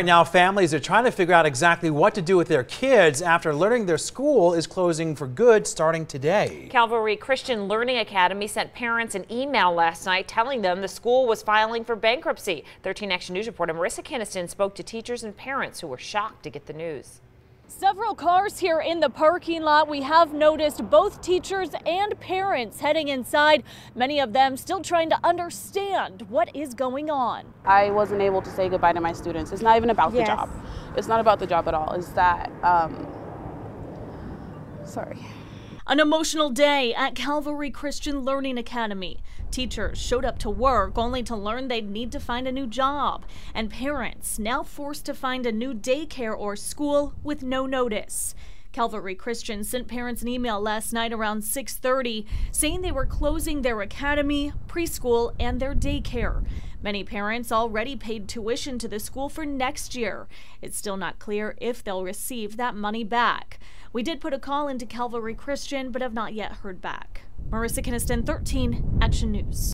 Right now, families are trying to figure out exactly what to do with their kids after learning their school is closing for good starting today. Calvary Christian Learning Academy sent parents an email last night telling them the school was filing for bankruptcy. 13 Action News reporter Marissa Kinniston spoke to teachers and parents who were shocked to get the news. Several cars here in the parking lot. We have noticed both teachers and parents heading inside, many of them still trying to understand what is going on. I wasn't able to say goodbye to my students. It's not even about yes. the job. It's not about the job at all. It's that, um, sorry. An emotional day at Calvary Christian Learning Academy. Teachers showed up to work only to learn they'd need to find a new job, and parents now forced to find a new daycare or school with no notice. Calvary Christian sent parents an email last night around 6:30 saying they were closing their academy, preschool, and their daycare. Many parents already paid tuition to the school for next year. It's still not clear if they'll receive that money back. We did put a call into Calvary Christian, but have not yet heard back. Marissa Kinniston, 13 Action News.